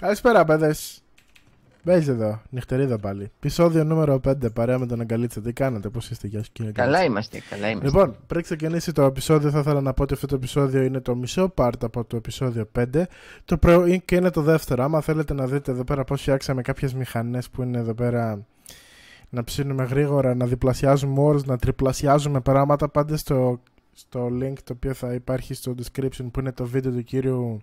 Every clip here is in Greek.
Καλησπέρα, παιδες. Μπέζει εδώ, νυχτερίδα πάλι. Επισόδιο νούμερο 5, παρέα με τον Αγκαλίτσα. Τι κάνετε, πώς είστε, Γεια σου κύριε Καλά είμαστε, καλά είμαστε. Λοιπόν, πριν ξεκινήσει το επεισόδιο, θα ήθελα να πω ότι αυτό το επεισόδιο είναι το μισό part από το επεισόδιο 5. Το προ... και είναι το δεύτερο. Άμα θέλετε να δείτε εδώ πέρα πώς φτιάξαμε κάποιες μηχανές που είναι εδώ πέρα να ψήνουμε γρήγορα, να διπλασιάζουμε όρους, να τριπλασιάζουμε πράγματα, πάντα στο στο link το οποίο θα υπάρχει στο description που είναι το βίντεο του κύριου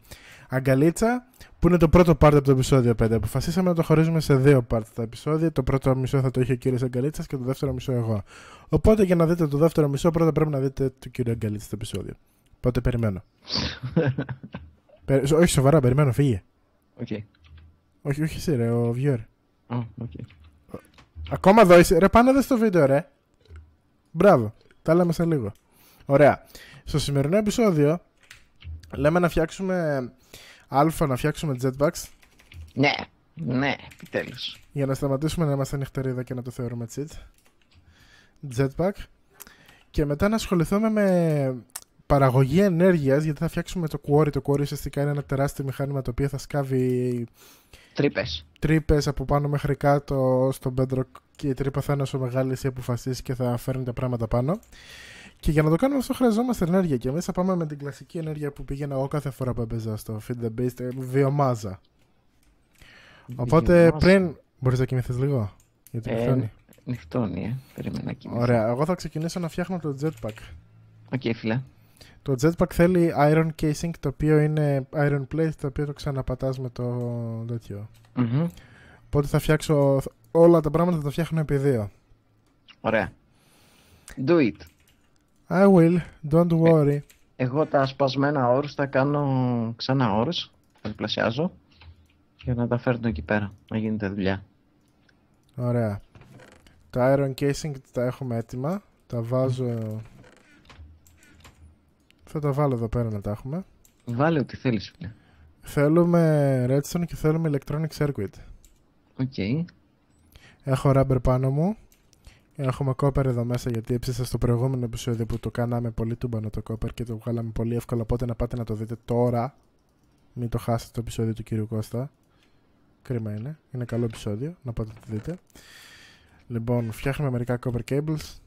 Αγκαλίτσα που είναι το πρώτο part από το επεισόδιο 5. Αποφασίσαμε να το χωρίζουμε σε δύο parts τα επεισόδια. Το πρώτο μισό θα το είχε ο κύριος Αγκαλίτσα και το δεύτερο μισό εγώ. Οπότε για να δείτε το δεύτερο μισό πρώτα πρέπει να δείτε το κύριο Αγκαλίτσα το επεισόδιο. Οπότε περιμένω. Πε, όχι σοβαρά, περιμένω, φύγε. Okay. Όχι, όχι εσύ ρε, ο viewer. Oh, okay. Ακόμα εδώ είσαι. Ρε, πάνε εδώ στο βίντεο, ρε. Μπράβο. Τα λέμε σε λίγο. Ωραία. Στο σημερινό επεισόδιο λέμε να φτιάξουμε αλφα, να φτιάξουμε jetpacks. Ναι, ναι, επιτέλους. Για να σταματήσουμε να είμαστε νυχτερίδα και να το θεωρούμε cheat. Jetpack. Και μετά να ασχοληθούμε με παραγωγή ενέργειας γιατί θα φτιάξουμε το quarry. Το quarry ουσιαστικά είναι ένα τεράστιο μηχάνημα το οποίο θα σκάβει τρύπες. Τρύπες από πάνω μέχρι κάτω στο bedrock και η τρύπα θα είναι όσο μεγάλη εσύ αποφασίσεις και θα φέρνει τα πράγματα πάνω. Και για να το κάνουμε αυτό χρειαζόμαστε ενέργεια. Και εμείς θα πάμε με την κλασική ενέργεια που πήγαινα εγώ κάθε φορά που έπαιζα στο Feed the Beast, ε, βιομάζα. Οπότε πριν. Μπορείς να κοιμηθείς λίγο. Γιατί ε, νυχτώνει. Νυχτώνει, ε. Περίμενα να κοιμηθώ. Ωραία. Εγώ θα ξεκινήσω να φτιάχνω το jetpack. Οκ, okay, φίλε. Το jetpack θέλει iron casing, το οποίο είναι iron plate, το οποίο το ξαναπατάς με το τέτοιο. Mm-hmm. Οπότε θα φτιάξω όλα τα πράγματα θα τα φτιάχνω επί δύο. Ωραία. Do it. I will, don't worry. εγώ τα σπασμένα όρους τα κάνω ξανά όρους, τα διπλασιάζω για να τα φέρνω εκεί πέρα, να γίνεται δουλειά. Ωραία. Τα iron casing τα έχουμε έτοιμα, τα βάζω... Θα τα βάλω εδώ πέρα να τα έχουμε. Βάλε ό,τι θέλεις. Φίλε. Θέλουμε redstone και θέλουμε electronic circuit. Οκ. Okay. Έχω rubber πάνω μου. Έχουμε κόπερ εδώ μέσα γιατί έψησα στο προηγούμενο επεισόδιο που το κάναμε πολύ τούμπανο το copper και το βγάλαμε πολύ εύκολα. Οπότε να πάτε να το δείτε τώρα. Μην το χάσετε το επεισόδιο του κύριου Κώστα. Κρίμα είναι. Είναι καλό επεισόδιο. Να πάτε να το δείτε. Λοιπόν, φτιάχνουμε μερικά copper cables.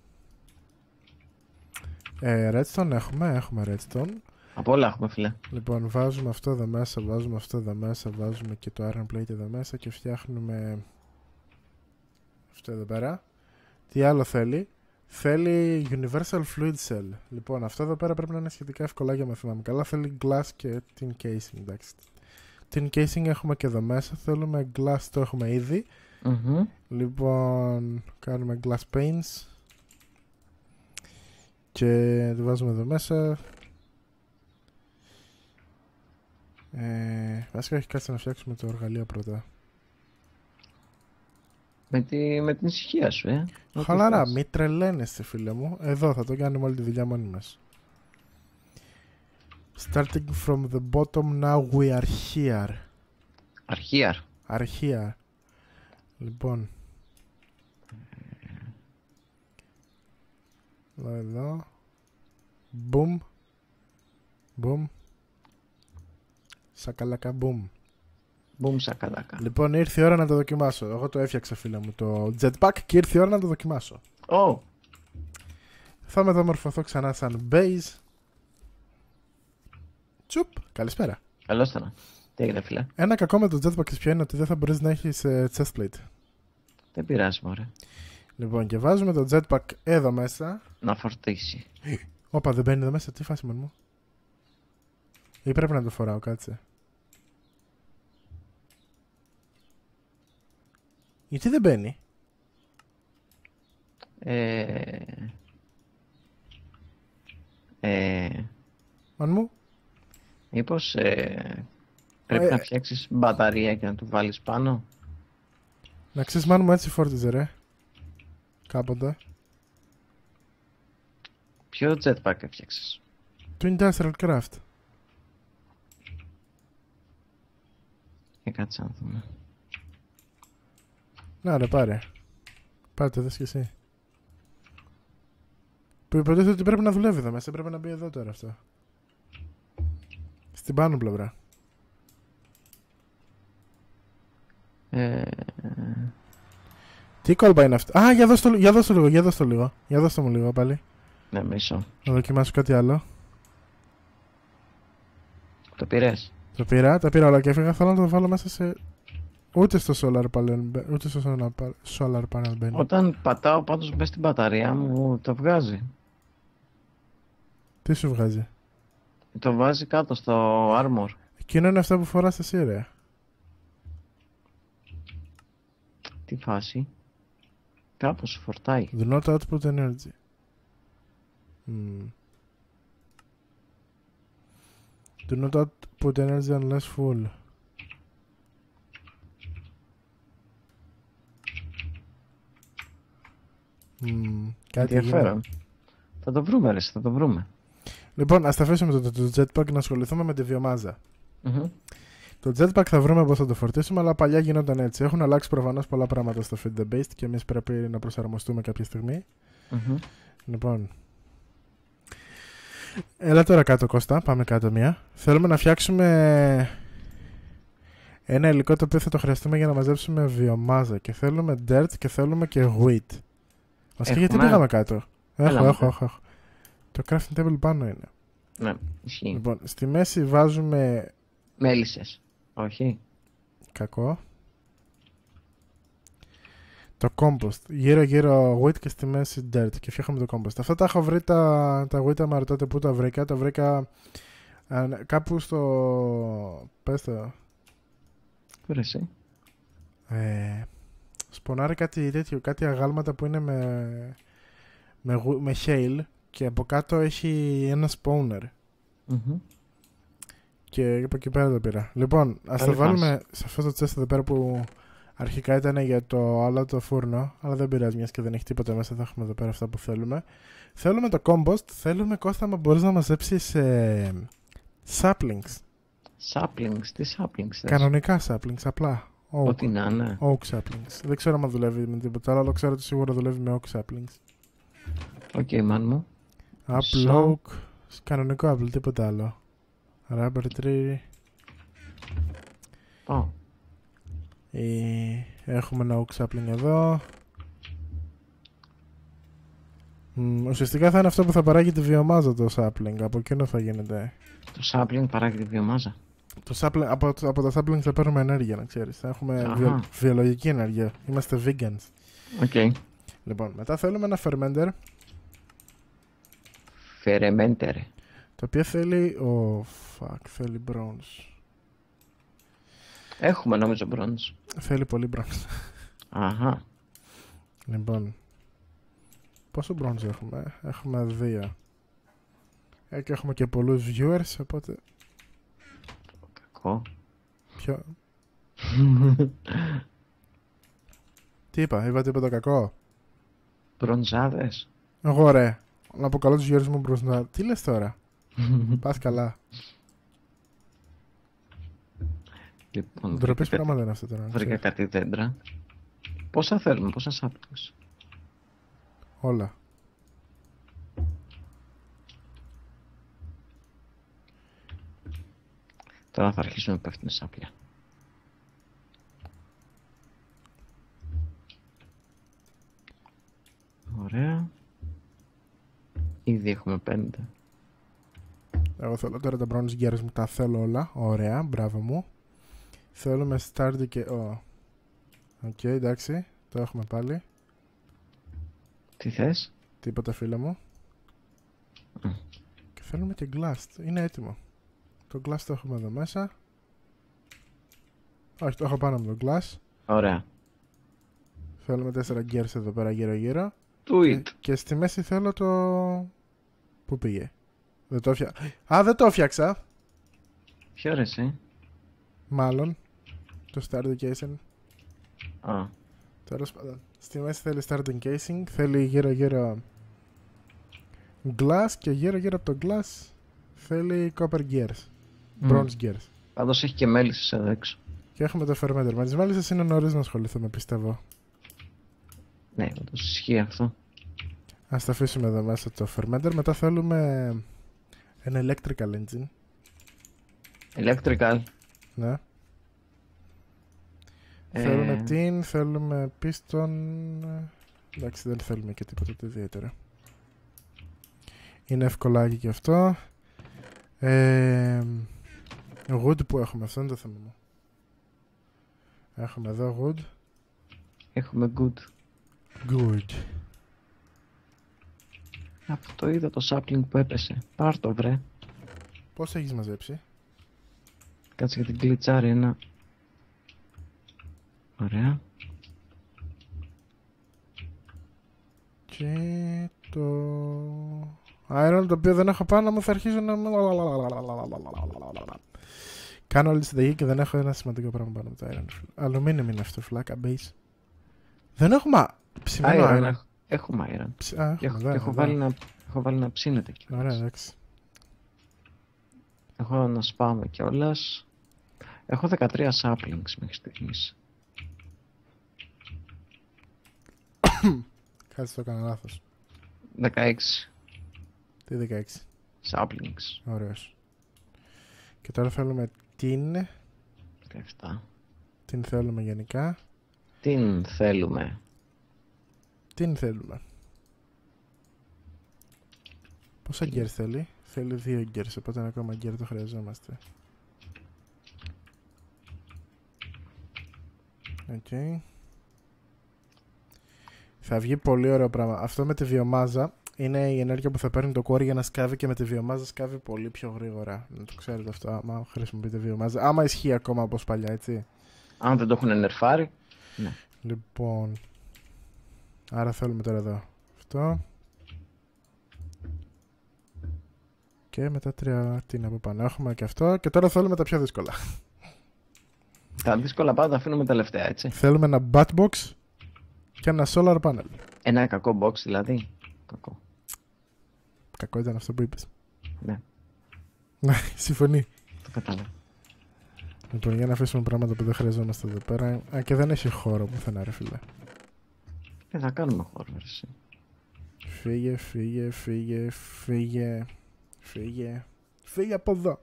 Ε, redstone έχουμε, έχουμε redstone. Από όλα έχουμε, φίλε. Λοιπόν, βάζουμε αυτό εδώ μέσα, βάζουμε αυτό εδώ μέσα, βάζουμε και το iron plate εδώ μέσα και φτιάχνουμε αυτό εδώ πέρα. Τι άλλο θέλει; Θέλει Universal Fluid Cell. Λοιπόν, αυτό εδώ πέρα πρέπει να είναι σχετικά εύκολα για να θυμάμαι καλά. Θέλει glass και tin casing. Εντάξει. Tin casing έχουμε και εδώ μέσα. Θέλουμε glass, το έχουμε ήδη. Mm-hmm. Λοιπόν, κάνουμε glass paints. Και το βάζουμε εδώ μέσα. Ε, βασικά έχει κάτσει να φτιάξουμε το εργαλείο πρώτα. Με, τη, με την ησυχία σου, ε. Χαλαρά, μη τρελαίνεσαι, φίλε μου. Εδώ θα το κάνουμε όλη τη δουλειά μόνοι μας. Starting from the bottom, now we are here. Αρχίαρ. Αρχία. Λοιπόν. Εδώ, εδώ. Boom. Boom. Σακαλακα boom. Boom σακαλάκα. Λοιπόν, ήρθε η ώρα να το δοκιμάσω. Εγώ το έφτιαξα, φίλε μου, το jetpack και ήρθε η ώρα να το δοκιμάσω. Oh. Θα μεταμορφωθώ ξανά σαν base. Τσουπ, καλησπέρα. Καλώς ήταν. Τι έγινε, φίλε; Ένα κακό με το jetpack ποιο είναι ότι δεν θα μπορείς να έχεις chest plate. Δεν πειράζει, μωρέ. Λοιπόν, και βάζουμε το jetpack εδώ μέσα. Να φορτίσει. Όπα, δεν μπαίνει εδώ μέσα, τι φάση μου; Ή πρέπει να το φοράω, κάτσε. Γιατί δεν μπαίνει. Ε... Ε... Μαν μου. Μήπως ε... πρέπει ε... να φτιάξεις μπαταρία και να του βάλεις πάνω; Να ξέρεις μάν μου έτσι φόρτιζε ρε. Κάποτε. Ποιο jetpack έφτιαξες; Το Industrial Craft. Ε, κάτσε να δούμε. Να ρε πάρε. Πάρε το δες και εσύ. Που υποτίθεται ότι πρέπει να δουλεύει εδώ μέσα. Πρέπει να μπει εδώ τώρα αυτό. Στην πάνω πλευρά. Ε, Τι κόλπα είναι αυτό. Α, για δώσ' το, για δώσ' το λίγο, για δώσ' το λίγο. Για δώσ' το μου λίγο πάλι. ναι, μισό. Να δοκιμάσω κάτι άλλο. Το πήρες; Το πήρα, τα πήρα όλα και έφυγα. Θέλω να το βάλω μέσα σε. Ούτε στο solar panel, μπαι- ούτε στο solar pa- solar panel μπαίνει. Όταν πατάω πάντως μέσα στην μπαταρία μου το βγάζει. Τι σου βγάζει; Το βάζει κάτω στο armor. Εκείνο είναι αυτά που φοράς εσύ, ρε. Τι φάση; Κάπως φορτάει. Do not output energy. Hmm. Do not output energy unless full. Hmm. Κάτι γίνεται. Ενδιαφέρον. Θα το βρούμε, ρε, θα το βρούμε. Λοιπόν, ας τα αφήσουμε το, το, το jetpack να ασχοληθούμε με τη βιομάζα. Μμμ. Το jetpack θα βρούμε πώ θα το φορτίσουμε, αλλά παλιά γινόταν έτσι. Έχουν αλλάξει προφανώς πολλά πράγματα στο Feed the Beast και εμείς πρέπει να προσαρμοστούμε κάποια στιγμή. Μμμ. Λοιπόν. Έλα τώρα κάτω, Κώστα. Πάμε κάτω μία. Θέλουμε να φτιάξουμε ένα υλικό το οποίο θα το χρειαστούμε για να μαζέψουμε βιομάζα. Και θέλουμε dirt και θέλουμε και wheat. Βασικά γιατί Έχουμε. πήγαμε κάτω; Έχω, Έλα, έχω, μετά. έχω, έχω. Το crafting table πάνω είναι. Ναι, ισχύει. Λοιπόν, στη μέση βάζουμε Μέλισσες. Όχι. Κακό. Το compost. Γύρω γύρω wheat και στη μέση dirt. Και φτιάχνουμε το compost. Αυτά τα έχω βρει τα, τα wheat άμα ρωτάτε πού τα βρήκα. Τα βρήκα α, ναι, κάπου στο... Πες το... Πού ρε εσύ; Ε, σπονάρει κάτι τέτοιο, κάτι αγάλματα που είναι με, με, γου- με hail και από κάτω έχει ένα spawner. Μμμ. Και από εκεί πέρα το πήρα. Λοιπόν, ας το Καλή βάλουμε σε αυτό το chest εδώ πέρα που αρχικά ήταν για το άλλο το φούρνο. Αλλά δεν πειράζει, μιας και δεν έχει τίποτα μέσα. Θα έχουμε εδώ πέρα αυτά που θέλουμε. Θέλουμε το compost. Θέλουμε Κώστα, μα μπορείς να μαζέψεις ε, saplings. Saplings, τι saplings θες; Κανονικά saplings, απλά. Oak, Ό,τι να είναι. oak saplings. Δεν ξέρω αν δουλεύει με τίποτα άλλο, αλλά ξέρω ότι σίγουρα δουλεύει με oak saplings. Οκ, man μου. Apple Μισό. oak. Κανονικό apple, τίποτα άλλο. Rubber tree. Πάω. Ε, έχουμε ένα oak sapling εδώ. Μ, ουσιαστικά θα είναι αυτό που θα παράγει τη βιομάζα το sapling. Από εκείνο θα γίνεται. Το sapling παράγει τη βιομάζα. Το sapling, από, το- από τα sapling θα παίρνουμε ενέργεια, να ξέρεις. Θα έχουμε Αχα. βιο- βιολογική ενέργεια. Είμαστε vegans. Οκ. Λοιπόν, μετά θέλουμε ένα fermenter, Fermenter. Το οποίο θέλει... Oh, fuck, θέλει bronze. Έχουμε νομίζω bronze. Θέλει πολύ bronze. Αχα. Λοιπόν, πόσο bronze έχουμε; Έχουμε δύο. Ε, και έχουμε και πολλούς viewers, οπότε Κακό. ποιο... Τι είπα, είπα τίποτα κακό; Μπρονζάδες. Εγώ ρε, να αποκαλώ τους viewers μου μπροστά. Τι λες τώρα, πας καλά. λοιπόν, Ντροπές βρήκα, πράγματα είναι αυτό τώρα. να βρήκα ξέρεις. κάτι δέντρα. Πόσα θέλουμε, πόσα saplings. Όλα. Τώρα θα αρχίσουμε να πέφτουν σάπια. Ωραία. Ήδη έχουμε πέντε. Εγώ θέλω τώρα τα bronze gears μου, τα θέλω όλα. Ωραία, μπράβο μου. Θέλουμε start και... Ω. Οκ, εντάξει, το έχουμε πάλι. Τι θες; Τίποτα φίλε μου. Μμ. Και θέλουμε και glass. Είναι έτοιμο. Το glass το έχουμε εδώ μέσα. Όχι, το έχω πάνω με το glass. Ωραία. Θέλουμε 4 gears εδώ πέρα γύρω γύρω. Do Και, it. και στη μέση θέλω το... Πού πήγε; Δεν το φτιά... Α, δεν το έφτιαξα. Ποιο ρε εσύ; Μάλλον. Το start casing. Α, Τέλος πάντων. Στη μέση θέλει starting casing. Θέλει γύρω γύρω glass και γύρω γύρω από το glass θέλει copper gears. Μμ. Bronze gears. πάντως έχει και μέλισσες εδώ έξω. Και έχουμε το fermenter. Με τις μάλισσες είναι νωρίς να ασχοληθούμε πιστεύω. Ναι, όντως ισχύει αυτό. Ας τα αφήσουμε εδώ μέσα το fermenter. Μετά θέλουμε ένα electrical engine. Electrical. Ναι. Θέλουμε Ε, την, θέλουμε πίστον. Εντάξει, δεν θέλουμε και τίποτα το ιδιαίτερο. Είναι ευκολάκι και αυτό. Ε, wood που έχουμε, αυτό είναι το θέμα μου. Έχουμε εδώ wood. Έχουμε good. Good. Αυτό είδα το sapling που έπεσε. Πάρ το βρε. Πώς έχεις μαζέψει; Κάτσε για την κλιτσάρι ένα. Ωραία. Και το iron το οποίο δεν έχω πάνω μου θα αρχίσω να... Κάνω όλη τη συνταγή και δεν έχω ένα σημαντικό πράγμα πάνω από το iron. Αλουμίνιο είναι αυτό, φλάκα, base. Δεν έχουμε α, ψημένο Iron, iron. έχ- Έχουμε iron. Ψ- α, Και έχω, έχουμε, και έχω, εδώ. βάλει να, έχω βάλει να ψήνεται εκεί. Ωραία, εντάξει. Έχω να σπάμε κιόλας. Έχω 13 saplings μέχρι στιγμής. Κάτσε το έκανα λάθος. 16 Τι 16. saplings. Ωραίος. Και τώρα θέλουμε την. 17. Την θέλουμε γενικά. Τι θέλουμε. Την θέλουμε; Πόσα gear θέλει; Θέλει δύο gear, οπότε ένα ακόμα gear το χρειαζόμαστε. Οκ. Θα βγει πολύ ωραίο πράγμα. Αυτό με τη βιομάζα είναι η ενέργεια που θα παίρνει το quarry για να σκάβει και με τη βιομάζα σκάβει πολύ πιο γρήγορα. Να το ξέρετε αυτό, άμα χρησιμοποιείτε βιομάζα. Άμα ισχύει ακόμα όπως παλιά, έτσι. Αν δεν το έχουν ενερφάρει. Λοιπόν. Άρα θέλουμε τώρα εδώ. Αυτό. Και μετά τρία τι είναι από πάνω. Έχουμε και αυτό. Και τώρα θέλουμε τα πιο δύσκολα. Τα δύσκολα πάντα αφήνουμε τελευταία, έτσι. θέλουμε ένα bat box και ένα solar panel. Ένα κακό box δηλαδή. Κακό. Κακό ήταν αυτό που είπες. Ναι, Ναι, συμφωνεί. το κατάλαβα. Λοιπόν, για να αφήσουμε πράγματα που δεν χρειαζόμαστε εδώ πέρα. Α, και δεν έχει χώρο πουθενά, ρε φίλε. Ε, θα κάνουμε χώρο, ρε, εσύ. Φύγε, φύγε, φύγε, φύγε. Φύγε. Φύγε από εδώ.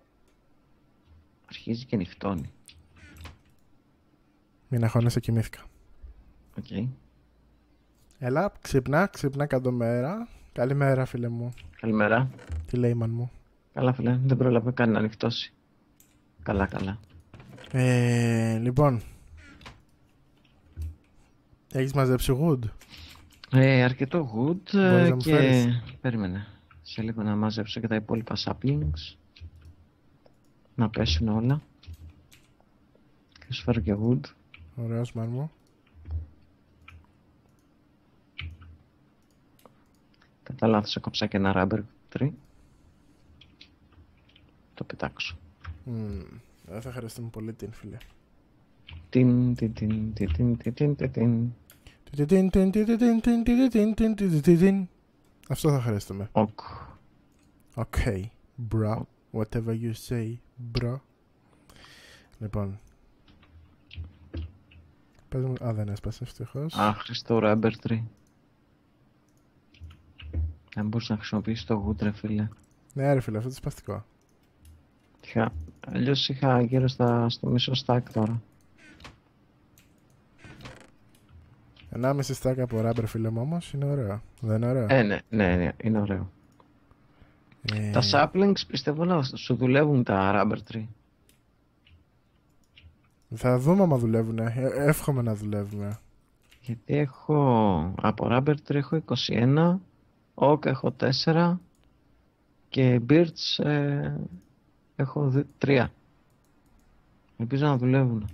Αρχίζει και νυχτώνει. Μην αγχώνεσαι, κοιμήθηκα. Οκ. Έλα, ξυπνά, ξυπνά καλημέρα. Καλημέρα, φίλε μου. Καλημέρα. Τι λέει η μαν μου; Καλά, φίλε. Δεν πρόλαβε καν να νυχτώσει. Καλά, καλά. Ε, λοιπόν. Έχεις μαζέψει wood. Ε, αρκετό good Μπορείς ε, να μου και... φέρεις; Περίμενε. Σε λίγο να μαζέψω και τα υπόλοιπα saplings. Να πέσουν όλα. Και σου φέρω και wood. Ωραίος μαν μου. Κατά λάθος έκοψα και ένα rubber tree. Το πετάξω. Μμμ, Δεν θα χρειαστούμε πολύ την φίλε. Αυτό θα χρειαστούμε. Οκ. Okay, bro. Whatever you say, bro. Λοιπόν. Πες μου... Α, δεν έσπασε ευτυχώς. Άχρηστο rubber tree. Δεν μπορείς να χρησιμοποιήσεις το wood, ρε φίλε. Ναι, ρε φίλε, αυτό είναι σπαστικό. Είχα... Αλλιώς είχα γύρω στα... στο μισό stack τώρα. Ενάμιση στάκα από ράμπερ φίλε μου όμως είναι ωραίο. Δεν είναι ωραίο. Ε, ναι, ναι, ναι, είναι ωραίο. Ε, Τα saplings πιστεύω να σου δουλεύουν τα rubber tree. Θα δούμε άμα δουλεύουν. Εύχομαι να δουλεύουν. Γιατί έχω από rubber tree έχω 21, oak έχω 4 και birch ε, έχω 3. Ελπίζω να δουλεύουν.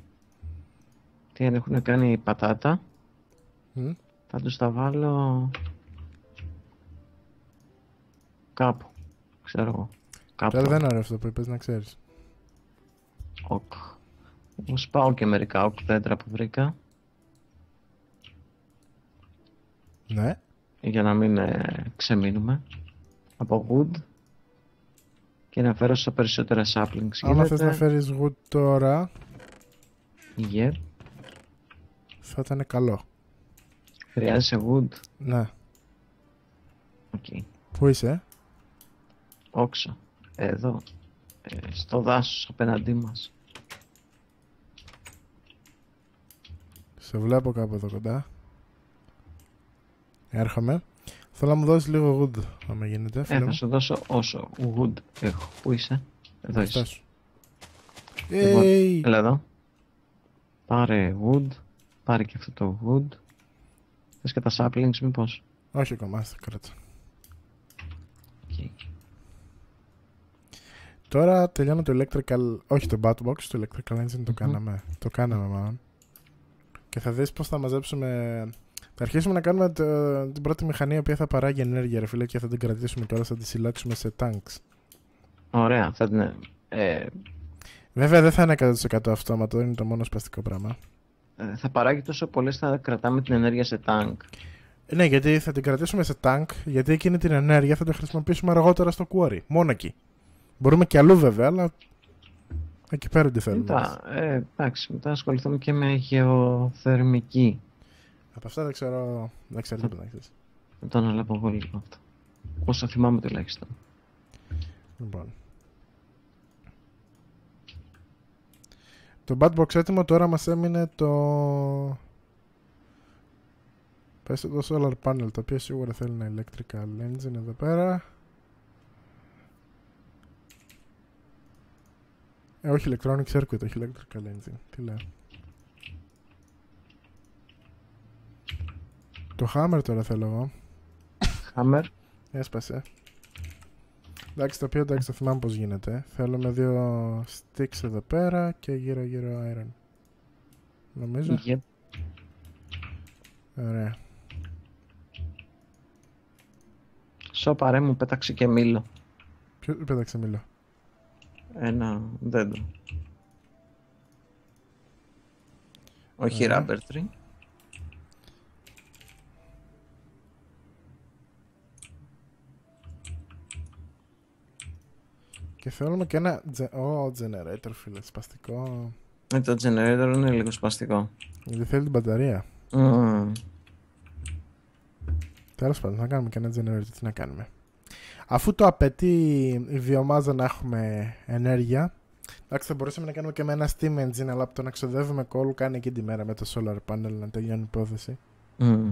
Τι αν έχουν κάνει πατάτα, Μμ. θα τους τα βάλω κάπου. Ξέρω εγώ. Κάπου. Τώρα δεν είναι ωραίο αυτό που είπες να ξέρεις. Οκ. Όμως πάω και μερικά oak δέντρα που βρήκα Ναι. για να μην ε, ξεμείνουμε από wood και να φέρω στα περισσότερα saplings. Άμα θες Γίνεται- να φέρεις wood τώρα Yep. θα ήταν καλό. Χρειάζεσαι wood. Ναι. Οκ. Πού είσαι; Όξω. Εδώ. Ε, στο δάσος απέναντί μας. Σε βλέπω κάπου εδώ κοντά. Έρχομαι. Θέλω να μου δώσεις λίγο wood, άμα γίνεται. Ε, φίλε θα μου. σου δώσω όσο wood έχω. Πού είσαι; Εδώ είσαι. Αυτός. Λοιπόν, Yay! Έλα εδώ. Πάρε wood. Πάρε και αυτό το wood. Θες και τα saplings μήπως; Όχι ακόμα, άστα κράτσα. Οκ. Τώρα τελειώνω το electrical, όχι το batbox, το electrical engine το Μμμ. κάναμε. Το κάναμε μάλλον. Και θα δεις πώς θα μαζέψουμε... Θα αρχίσουμε να κάνουμε το- την πρώτη μηχανή η οποία θα παράγει ενέργεια ρε φίλε και θα την κρατήσουμε τώρα, θα τη συλλέξουμε σε tanks. Ωραία. Θα την... Ε, Βέβαια δεν θα είναι 100% αυτόματο, είναι το μόνο σπαστικό πράγμα. Ε, θα παράγει τόσο πολλές θα κρατάμε την ενέργεια σε tank. Ναι, γιατί θα την κρατήσουμε σε tank, γιατί εκείνη την ενέργεια θα την χρησιμοποιήσουμε αργότερα στο quarry. Μόνο εκεί. Μπορούμε και αλλού βέβαια, αλλά εκεί πέρα τι θέλουμε. Μετά, ε, εντάξει, μετά ασχοληθούμε και με γεωθερμική. Από αυτά δεν ξέρω, δεν ξέρω τίποτα να ξέρεις. Θα το αναλάβω εγώ λίγο αυτό. Όσο θυμάμαι τουλάχιστον. Λοιπόν. Το bad box έτοιμο τώρα μας έμεινε το... Πες το solar panel, το οποίο σίγουρα θέλει ένα electrical engine εδώ πέρα. Ε, όχι electronic circuit, όχι electrical engine. Τι λέω. Το hammer τώρα θέλω εγώ. Hammer. Έσπασε. Εντάξει, το οποίο εντάξει το θυμάμαι πώς γίνεται. Θέλουμε δύο sticks εδώ πέρα και γύρω γύρω iron. Νομίζω. Yep. Ωραία. Σοπαρέ μου πέταξε και μήλο. Ποιο πέταξε μήλο; Ένα δέντρο. Όχι Ωραία. rubber tree. Και θέλουμε και ένα ge- oh, generator φίλε, σπαστικό. Ε, το generator είναι λίγο σπαστικό. Γιατί θέλει την μπαταρία. Mm. Τέλος πάντων, θα κάνουμε και ένα generator, τι να κάνουμε. Αφού το απαιτεί η βιομάζα να έχουμε ενέργεια, εντάξει θα μπορούσαμε να κάνουμε και με ένα steam engine, αλλά από το να ξοδεύουμε κόλλου κάνει εκεί τη μέρα με το solar panel να τελειώνει η υπόθεση. Mm.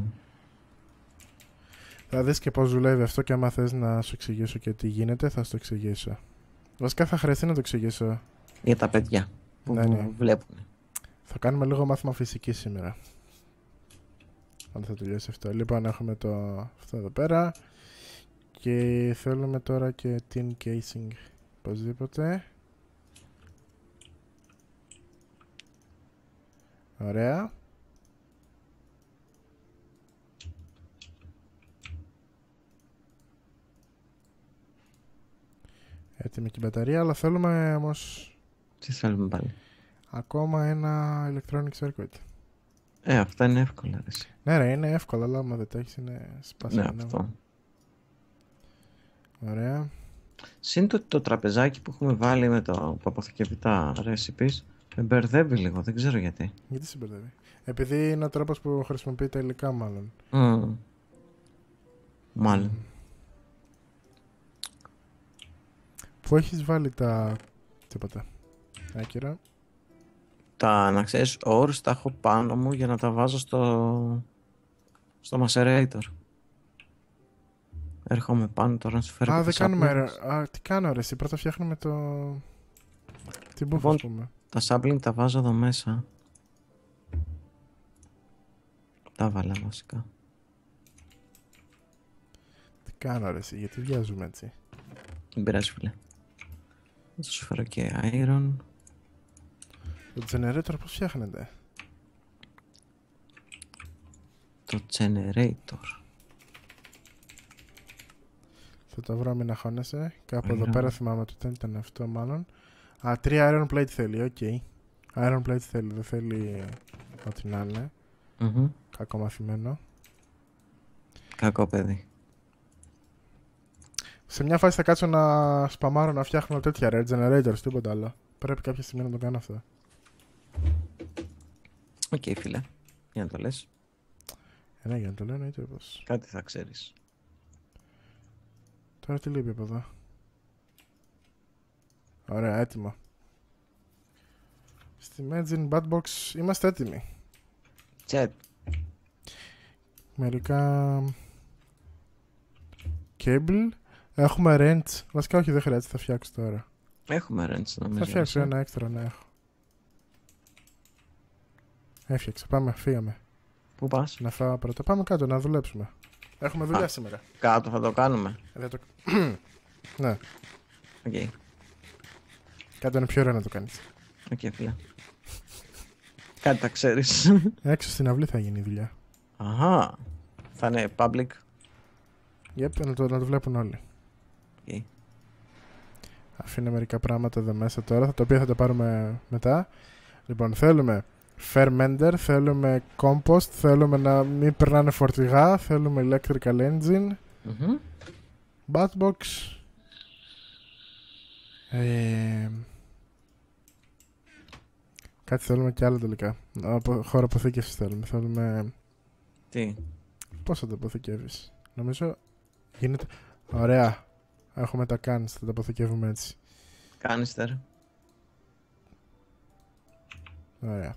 Θα δεις και πώς δουλεύει αυτό και άμα θες να σου εξηγήσω και τι γίνεται θα σου το εξηγήσω. Βασικά θα χρειαστεί να το εξηγήσω. Για τα παιδιά που Ναι, ναι. βλέπουν. Θα κάνουμε λίγο μάθημα φυσικής σήμερα. Αν θα τελειώσει αυτό. Λοιπόν, έχουμε το αυτό εδώ πέρα. Και θέλουμε τώρα και tin casing. Οπωσδήποτε. Ωραία. Έτοιμη και η μπαταρία, αλλά θέλουμε όμως Τι θέλουμε πάλι; ακόμα ένα electronic circuit. Ε, αυτά είναι εύκολα. Ρε. εσύ. Ναι, ρε, είναι εύκολο, αλλά άμα δεν το έχεις είναι Ναι, σπασμένο. αυτό. Ωραία. Συν το, το τραπεζάκι που έχουμε βάλει με το που αποθηκεύει τα recipes με μπερδεύει λίγο, δεν ξέρω γιατί. Γιατί συμπερδεύει; Επειδή είναι ο τρόπος που χρησιμοποιεί τα υλικά, μάλλον. Mm. Μάλλον. Πού έχεις βάλει τα. Τίποτα. Άκυρα. Τα, να ξέρεις, όρους τα έχω πάνω μου για να τα βάζω στο, στο macerator. Έρχομαι πάνω τώρα να σου φέρω Α, και δεν τα κάνουμε. saplings. ρε. Α, τι κάνω, ρε. Εσύ πρώτα φτιάχνουμε το. Την μπουφα, Λοιπόν, ας πούμε. Τα sapling τα βάζω εδώ μέσα. Τα 'βαλα βασικά. Τι κάνω, ρε. Εσύ, γιατί βιάζουμε έτσι; Δεν πειράζει φίλε. Θα σου φέρω και iron. Το generator πώς φτιάχνεται; Το generator. Θα το βρω, μην αγχώνεσαι. Κάπου εδώ Iron. πέρα θυμάμαι ότι δεν ήταν αυτό, μάλλον. Α, τρία iron plate θέλει, οκ. Iron plate θέλει, δεν θέλει ό,τι να είναι. Μμμ. Κακομαθημένο. Κακό παιδί. Σε μια φάση θα κάτσω να σπαμάρω να φτιάχνω τέτοια ρε, generators, τίποτα άλλο. Πρέπει κάποια στιγμή να το κάνω αυτό. Οκ φίλε. Για να το λες. Ε, ναι, για να το λέω εννοείται πως. Κάτι θα ξέρεις. Τώρα τι λείπει από εδώ; Ωραία, έτοιμο. Στη Imagine Bad Box είμαστε έτοιμοι. Τσέτ. Μερικά... Cable. Έχουμε wrench. Βασικά όχι δεν χρειάζεται, θα φτιάξω τώρα. Έχουμε wrench νομίζω. Θα φτιάξω έτσι. ένα έξτρα να έχω. Έφτιαξα. Πάμε, φύγαμε. Πού πας; Να φάω πρώτα. Πάμε κάτω να δουλέψουμε. Έχουμε δουλειά Α. σήμερα. Κάτω θα το κάνουμε. Ε, Δεν το... ναι, Οκ. κάτω είναι πιο ωραίο να το κάνεις. Οκ, φίλε. Κάτι τα ξέρεις. Έξω στην αυλή θα γίνει η δουλειά. Αχα. Θα είναι public. Yep, να το, να το βλέπουν όλοι. Οκ. Αφήνω μερικά πράγματα εδώ μέσα τώρα, τα οποία θα τα πάρουμε μετά. Λοιπόν, θέλουμε fermenter, θέλουμε compost, θέλουμε να μην περνάνε φορτηγά, θέλουμε electrical engine, Μμμ. batbox. Ε, κάτι θέλουμε και άλλο τελικά. Από, χώρο αποθήκευσης θέλουμε. Θέλουμε... Τι; Πώς θα τα αποθηκεύεις. Νομίζω γίνεται... Ωραία. Έχουμε τα cans, θα τα αποθηκεύουμε έτσι. Κάνιστερ. Ωραία.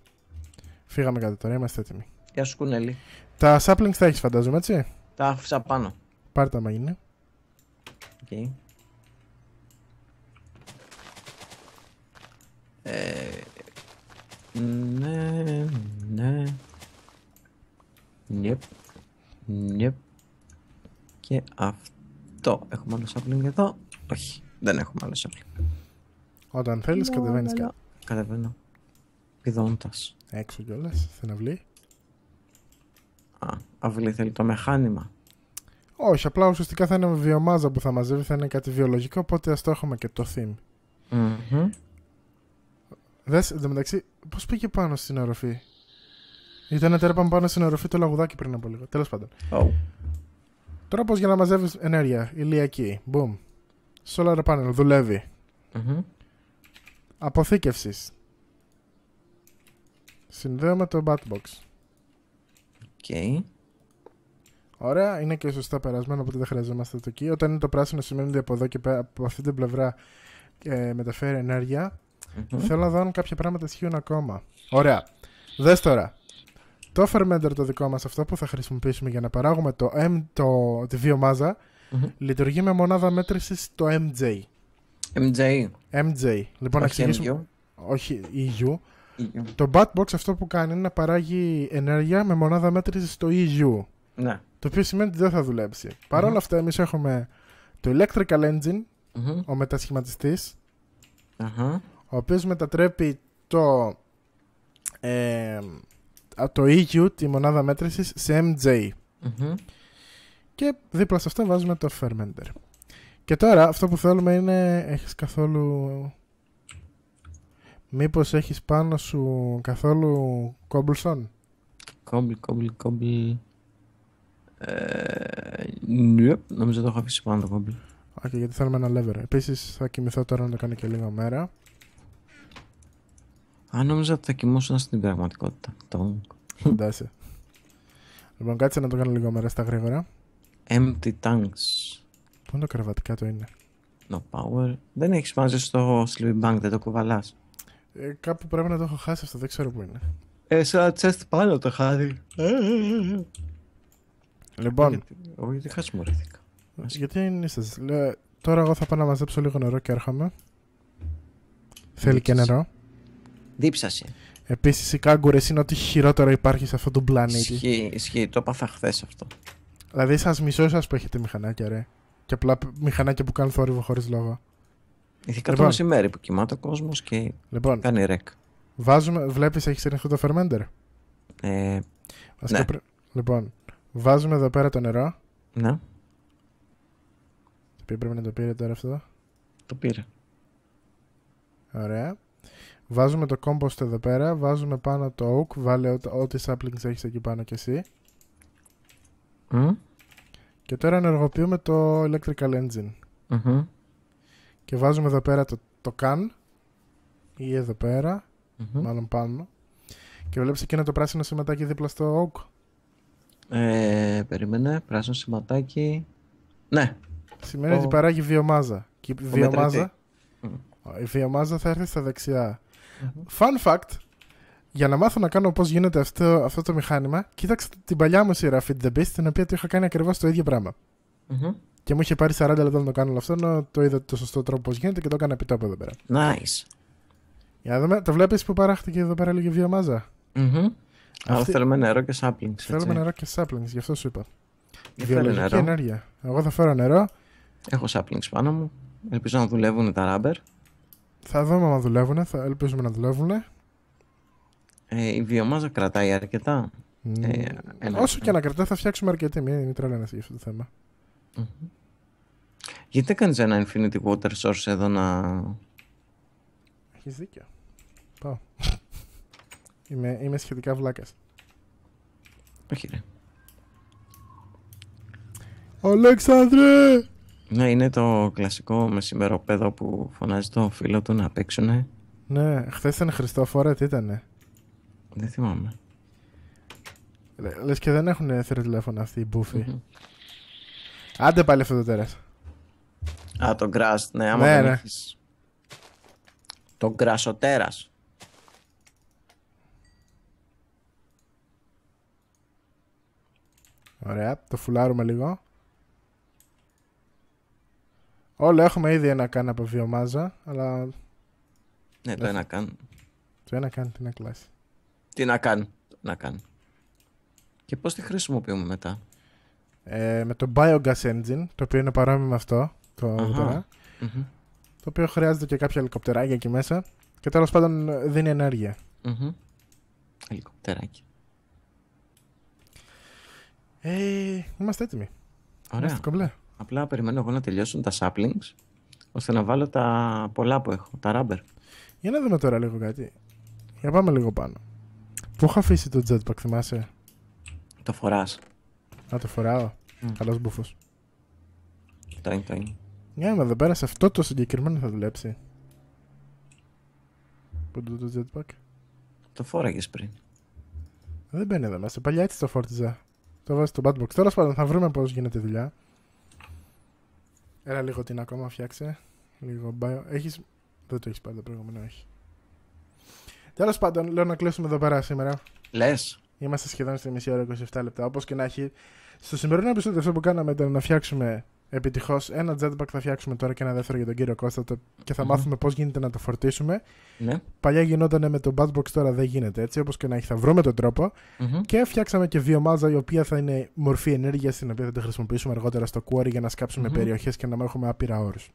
Φύγαμε κάτω τώρα, είμαστε έτοιμοι. Γεια σου κουνέλι. Τα saplings θα έχεις φαντάζομαι, έτσι; Τα άφησα πάνω. Πάρε τα άμα είναι. Οκ. Ε, ναι, ναι. Yep. Yep. Και αυτό. Έχουμε άλλο sapling εδώ. Όχι, δεν έχουμε άλλο sapling. Όταν θέλεις κατεβαίνεις κάτω. Κατεβαίνω. Πηδώντας. Έξω κιόλας, στην αυλή. Α, αυλή θέλει το μεχάνημα. Όχι, απλά ουσιαστικά θα είναι βιομάζα που θα μαζεύει, θα είναι κάτι βιολογικό, οπότε ας το έχουμε και το theme. Μμμ. Δες, εν τω μεταξύ, πώς πήγε πάνω στην οροφή; Ήταν τέρπαν πάνω στην οροφή το λαγουδάκι πριν από λίγο. Τέλος πάντων. Oh. Τρόπος για να μαζεύεις ενέργεια, ηλιακή. Boom. Solar panel, δουλεύει. Μμμ. Αποθήκευσης. Συνδέω με το batbox. Οκ. Ωραία, είναι και σωστά περασμένο, οπότε δεν χρειαζόμαστε το εκεί. Όταν είναι το πράσινο, σημαίνει ότι από εδώ και πέρα, από αυτή την πλευρά ε, μεταφέρει ενέργεια. Μμμ. Θέλω να δω αν κάποια πράγματα ισχύουν ακόμα. Ωραία. Δες τώρα. Το fermenter το δικό μας, αυτό που θα χρησιμοποιήσουμε για να παράγουμε το M, το, τη βιομάζα, Μμμ. λειτουργεί με μονάδα μέτρησης το MJ. MJ. MJ. Λοιπόν, να Όχι εξηγήσουμε. MU. Όχι EU. EU. Το Batbox αυτό που κάνει είναι να παράγει ενέργεια με μονάδα μέτρησης στο EU. Ναι. Το οποίο σημαίνει ότι δεν θα δουλέψει. Παρ' όλα Μμμ. αυτά, εμείς έχουμε το Electrical Engine, Μμμ. ο μετασχηματιστής, Αχα. ο οποίος μετατρέπει το, ε, α, το EU, τη μονάδα μέτρησης, σε MJ. Μμμ. Και δίπλα σε αυτό βάζουμε το Fermenter. Και τώρα αυτό που θέλουμε είναι, έχεις καθόλου... Μήπως έχεις πάνω σου καθόλου cobblestone; Κόμπλ, κόμπλ, κόμπλ. Ε, ναι, νομίζω το έχω αφήσει πάνω το κόμπλ. Όχι, γιατί θέλουμε ένα lever. Επίσης θα κοιμηθώ τώρα να το κάνω και λίγο μέρα. Α, νόμιζα ότι θα κοιμούσαν στην πραγματικότητα. Το Φαντάσαι. λοιπόν, κάτσε να το κάνω λίγο μέρα στα γρήγορα. empty tanks. Πού είναι το κρεβατικά το είναι; No power. Δεν έχεις μαζί στο sleeping bag, δεν το κουβαλάς. Ε, κάπου πρέπει να το έχω χάσει αυτό, δεν ξέρω πού είναι. Ε, σε ένα chest πάνω το χάρη. Λοιπόν, Γιατί, εγώ γιατί χασμουρήθηκα. γιατί είναι σας. Λέω, τώρα εγώ θα πάω να μαζέψω λίγο νερό και έρχομαι. Θέλει και Δείξεις. νερό. Δίψασε. Επίσης οι κάγκουρες είναι ό,τι χειρότερο υπάρχει σε αυτόν τον πλανήτη. Ισχύει, ισχύει. Το έπαθα χθες αυτό. Δηλαδή σας μισώ σας που έχετε μηχανάκια ρε. Και απλά π- μηχανάκια που κάνουν θόρυβο χωρίς λόγο. Ειδικά το Λοιπόν. μεσημέρι που κοιμάται ο κόσμος και Λοιπόν, κάνει ρεκ. βάζουμε, βλέπεις έχεις ανοιχτό το fermenter; Ε, Βασικά Ναι. πρέ- Λοιπόν, βάζουμε εδώ πέρα το νερό. ναι, Το οποίο πρέπει να το πήρε τώρα αυτό. το πήρε. Ωραία. Βάζουμε το compost εδώ πέρα. Βάζουμε πάνω το oak. Βάλε ό,τι- ό,τι saplings έχεις εκεί πάνω κι εσύ. Μμ, Και τώρα ενεργοποιούμε το electrical engine. μμμ, Και βάζουμε εδώ πέρα το, το can. Ή εδώ πέρα. μμμ. Μάλλον πάνω. Και βλέπεις εκείνο το πράσινο σηματάκι δίπλα στο oak; Ε, περίμενε, πράσινο σηματάκι. Ναι, Σημαίνει Το- ότι παράγει βιομάζα. Και η βιομάζα, μετρητή. η βιομάζα θα έρθει στα δεξιά. Fun fact, για να μάθω να κάνω πώς γίνεται αυτό, αυτό το μηχάνημα, κοίταξα την παλιά μου σειρά Fit the Beast, την οποία το είχα κάνει ακριβώς το ίδιο πράγμα. Μμμ. Και μου είχε πάρει 40 λεπτά να το κάνω όλο αυτό, ενώ το είδα το σωστό τρόπο πώς γίνεται και το έκανα επιτόπου εδώ πέρα. Nice. Για να δούμε, το βλέπεις που παράχτηκε εδώ πέρα λίγη βιομάζα; Μμμ. Αλλά Αυτή- θέλουμε νερό και saplings. Θέλουμε έτσι. νερό και saplings, γι' αυτό σου είπα. Δεν φέρε Βιολογική νερό. ενέργεια. Εγώ θα φέρω νερό. Έχω saplings πάνω μου. Ελπίζω να δουλεύουν τα rubber. Θα δούμε αν δουλεύουν. Θα ελπίζουμε να δουλεύουν. Ε, η βιομάζα κρατάει αρκετά. Ε, ένα- Όσο και να κρατάει, θα φτιάξουμε αρκετή. Μην, μην τρελαίνεσαι για αυτό το θέμα. Μμμ. Γιατί δεν κάνεις ένα infinity water source εδώ να... Έχεις δίκιο. Πάω. είμαι, είμαι σχετικά βλάκας. Όχι ρε. Αλέξανδρε! Ναι, είναι το κλασικό μεσημεροπέδο που φωνάζει το φίλο του να παίξουνε. Ναι, χθες ήταν Χριστόφορα, τι ήτανε; Δεν θυμάμαι. Λε και δεν έχουν θερή τηλέφωνα αυτοί οι μπούφοι. Μμμ. Άντε πάλι αυτό το τέρας. Α, το grass, ναι, άμα Ναι, δεν ναι. έχεις... Το γκρασοτέρας. Ωραία, το φουλάρουμε λίγο. Όλο έχουμε ήδη ένα καν από βιομάζα, αλλά Ναι, το Έχει. ένα καν. το ένα καν την κλάση. Τι να κάνει. Το να κάνει. Και πώς τη χρησιμοποιούμε μετά; Ε, με το Biogas Engine, το οποίο είναι παρόμοιο με αυτό, το, εδώ Αχα. πέρα, Μμμ. το οποίο χρειάζεται και κάποια ελικοπτεράκια εκεί μέσα και τέλος πάντων ε, δίνει ενέργεια. Μμμ. Ελικοπτεράκι. Ε, είμαστε έτοιμοι. Ωραία. Είμαστε κομπλέ. Απλά περιμένω εγώ να τελειώσουν τα saplings ώστε να βάλω τα πολλά που έχω, τα rubber. Για να δούμε τώρα λίγο κάτι. Για πάμε λίγο πάνω. Πού έχω αφήσει το jetpack, θυμάσαι; Το φοράς. Να το φοράω. Μμ. Καλός μπουφος. Το είναι, το είναι. Για να δούμε εδώ πέρα σε αυτό το συγκεκριμένο θα δουλέψει. Πού είναι το jetpack; Το φόραγες πριν. Δεν μπαίνει εδώ μέσα. Παλιά έτσι το φόρτιζα. Το βάζω στο badbox. Τέλος πάντων θα βρούμε πώς γίνεται η δουλειά. Έλα λίγο την ακόμα φτιάξε. Λίγο bio. Έχεις... Δεν το έχεις πάρει το προηγούμενο, όχι. Τέλος πάντων, λέω να κλείσουμε εδώ πέρα σήμερα. Λες. Είμαστε σχεδόν στη μισή ώρα 27 λεπτά. Όπως και να έχει. Στο σημερινό επεισόδιο αυτό που κάναμε ήταν να φτιάξουμε επιτυχώς ένα jetpack. Θα φτιάξουμε τώρα και ένα δεύτερο για τον κύριο Κώστα το- και θα Μμμ. μάθουμε πώς γίνεται να το φορτίσουμε. Ναι. Παλιά γινόταν με το badbox, τώρα δεν γίνεται έτσι. Όπως και να έχει, θα βρούμε τον τρόπο. Μμμ. Και φτιάξαμε και βιομάζα η οποία θα είναι μορφή ενέργειας την οποία θα τη χρησιμοποιήσουμε αργότερα στο quarry για να σκάψουμε Μμμ. περιοχές και να έχουμε άπειρα όρους.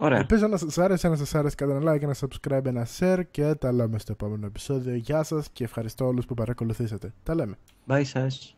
Ωραία. Ελπίζω να σας άρεσε, να σας άρεσε κατά ένα like, ένα subscribe, ένα share και τα λέμε στο επόμενο επεισόδιο. Γεια σας και ευχαριστώ όλους που παρακολουθήσατε. Τα λέμε. Bye σας.